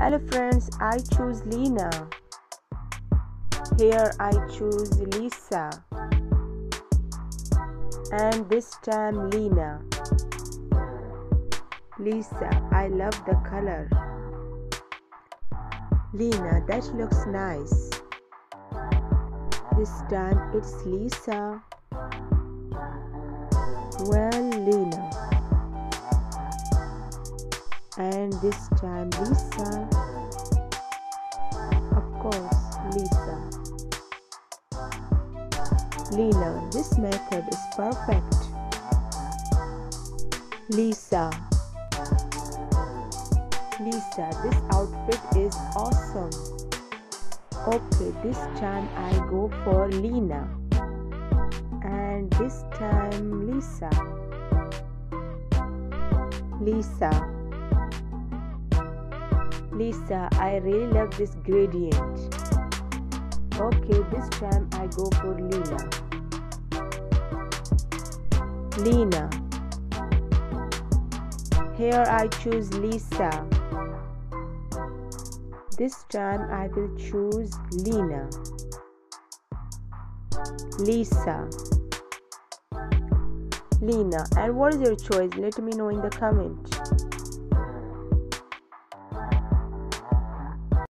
Hello friends, I choose Lena. Here I choose Lisa. And this time Lena. Lisa, I love the color. Lena, that looks nice. This time it's Lisa. Well, Lena. And this time Lisa. Of course, Lisa. Lena, this method is perfect. Lisa. Lisa, this outfit is awesome. Okay, this time I go for Lena. And this time Lisa. Lisa. Lisa, I really love this gradient. Okay, this time I go for Lena. Lena. Here I choose Lisa. This time I will choose Lena. Lisa. Lena. And what is your choice? Let me know in the comment.